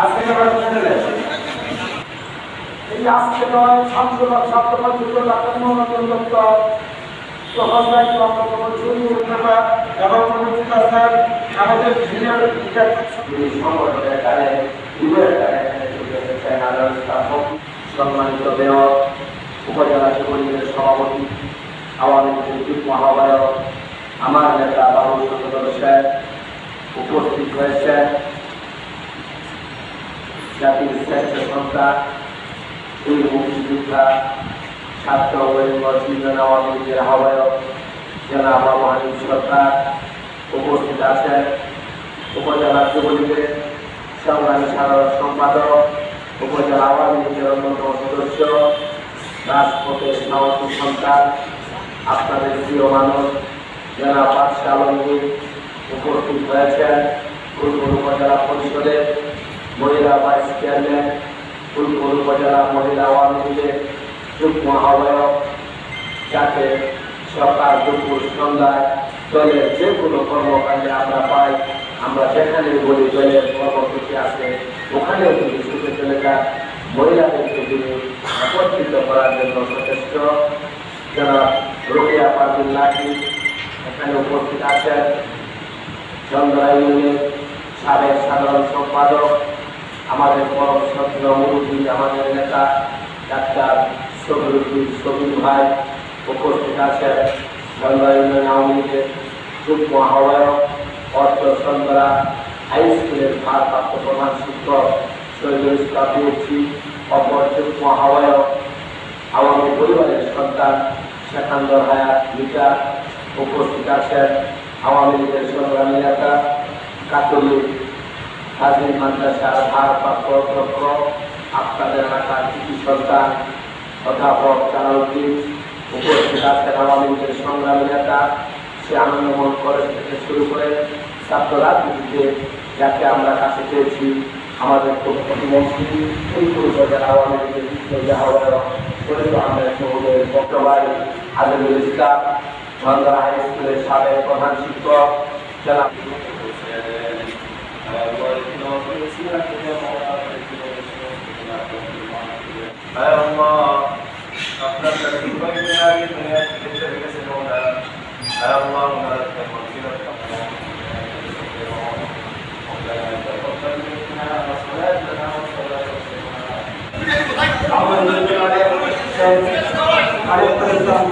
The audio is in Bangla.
আজ থেকে এই আজকে নয় ছাত্র ছাত্রবাদ যুক্ত ডাক্তার দপ্তর প্রফেসর ডক্টর চুরি উন্নতা এবং অনুষ্ঠিত স্যার আমাদের সিনিয়র সম্মানিত মেয়র, উপজেলা পরিষদের সভাপতি, আওয়ামী লীগ মহাবায়ক আমার নেতা বাবু সদস্য উপস্থিত হয়েছে জাতির শ্রেষ্ঠ সন্তান এই মুক্তিযোদ্ধা ছাত্র ইউনিভার্সিটি আওয়ামী আহ্বায়ক জেলা বাবু সরকার উপস্থিত আছেন উপজেলা যুবলীগের সংগ্রামী সাধারণ সম্পাদক, উপজেলা আওয়ামী লীগের অন্যতম সদস্য রাজপথের সাহসী সন্তান, আপনাদের প্রিয় মানুষ, জেলা আলমগীর উপস্থিত হয়েছেন। ফুলপুর উপজেলা পরিষদের মহিলা ভাইস চেয়ারম্যান ফুলপুর উপজেলা মহিলা আওয়ামী লীগের যুগ্ম আহ্বায়ক যাতে সকাল দুপুর সন্ধ্যায় দলের যে কোনো কর্মকাণ্ডে আমরা পাই, আমরা যেখানে বলি দলের কর্মসূচি আছে, ওখানেও তিনি ছুটে চলে যান। মহিলাদেরকে তিনি একত্রিত করার জন্য যথেষ্ট। যারা রোকেয়া পার্টির নাকি এখানে উপস্থিত আছেন। চন্দ্রা ইউনিয়নের সাবেক সাধারণ সম্পাদক আমাদের পরম সত্য আমাদের নেতা, ডাক্তার সবিরুদ্দিন সবির ভাই উপস্থিত আছেন। ইউনিয়ন আওয়ামী লীগের যুগ্ম আহ্বায়ক, অর্থ চন্দ্রা হাই স্কুলের ভারপ্রাপ্ত প্রধান শিক্ষক শহীদুল ইসলাম অপর যুগ্ম আহ্বায়ক আওয়ামী পরিবারের সন্তান শেখান্দর হায়াত মিতা উপস্থিত আছেন। আওয়ামী লীগের সংগ্রামী নেতা কাতলিক হাজির মাদ্রাসার ভারপ্রাপ্ত অধ্যক্ষ, আপনাদের এলাকার কৃষি সন্তান অধ্যাপক জালালউদ্দিন, উপস্থিত আছেন আওয়ামী লীগের সংগ্রামী নেতা, সে আনন্দমোহন কলেজ থেকে শুরু করে ছাত্র রাজনীতিতে, যাকে আমরা কাছে পেয়েছি, আমাদের প্রতিমন্ত্রী ফুলপুর উপজেলা আওয়ামী লীগের আহ্বায়ক শরীফ আহমেদ মহোদয়ের বক্তব্য আজমুল ইসলাম ঝন্দা হাই স্কুলের সাবেক প্রধান শিক্ষক, জেলা अपना तकलीफा की दुनिया की दुनिया किस तरीके से लोग है अल्लाह मदद कर मसीबत का आप अंदर के आड़े आड़े पर इंसान